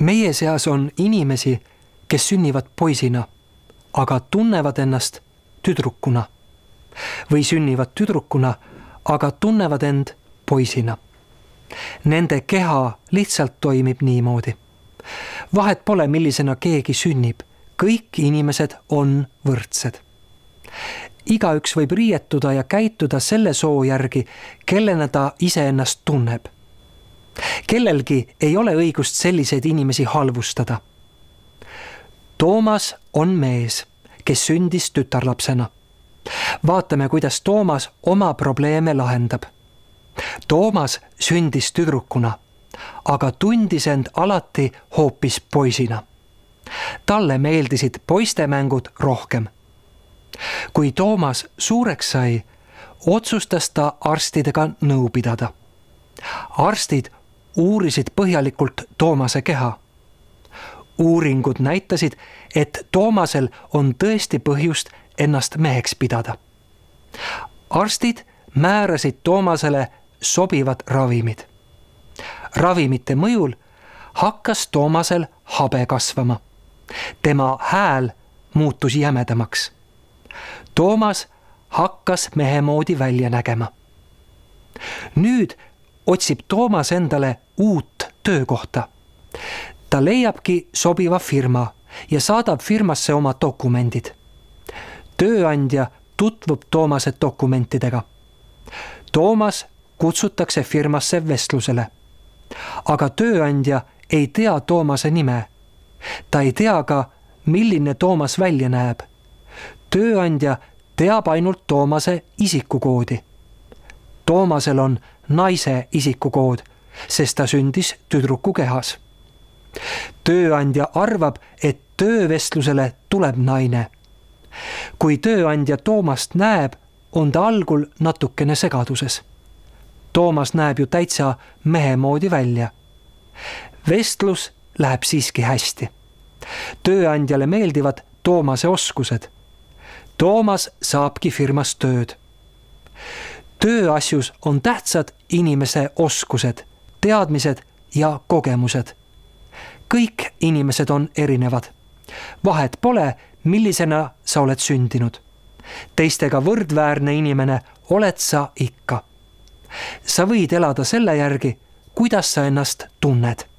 meie seas on inimesi, kes sünnivad poisina, aga tunnevad ennast tüdrukuna või sünnivad tüdrukuna, aga tunnevad end poisina. Nende keha lihtsalt toimib niimoodi. vahet pole, millisena keegi sünnib, kõik inimesed on võrdsed. igaüks võib riietuda ja käituda selle soo järgi, kellena ta iseennast tunneb kellelgi ei ole õigust selliseid inimesi halvustada. Toomas on mees, kes sündis tütarlapsena. vaatame, kuidas Toomas oma probleeme lahendab. Toomas sündis tüdrukuna, aga tundis end alati hoopis poisina. talle meeldisid poistemängud rohkem. kui Toomas suureks sai, otsustas ta arstidega nõu pidada. arstid uurisid põhjalikult Toomase keha. uuringud näitasid, et Toomasel on tõesti põhjust ennast meheks pidada. arstid määrasid Toomasele sobivad ravimid. ravimite mõjul hakkas Toomasel habe kasvama. tema hääl muutus jämedamaks. Toomas hakkas mehe moodi välja nägema. nüüd otsib Toomas endale uut töökohta. ta leiabki sobiva firma ja saadab firmasse oma dokumendid. tööandja tutvub Toomase dokumentidega. Toomas kutsutakse firmasse vestlusele. aga tööandja ei tea Toomase nime. ta ei tea ka, milline Toomas välja näeb. tööandja teab ainult Toomase isikukoodi. Toomasel on naise isikukood, sest ta sündis tüdruku kehas. tööandja arvab, et töövestlusele tuleb naine. kui tööandja Toomast näeb, on ta algul natukene segaduses. Toomas näeb ju täitsa mehe moodi välja. vestlus läheb siiski hästi. tööandjale meeldivad Toomase oskused. Toomas saabki firmas tööd tööasjus on tähtsad inimese oskused, teadmised ja kogemused. kõik inimesed on erinevad. vahet pole, millisena sa oled sündinud. teistega võrdväärne inimene oled sa ikka. sa võid elada selle järgi, kuidas sa ennast tunned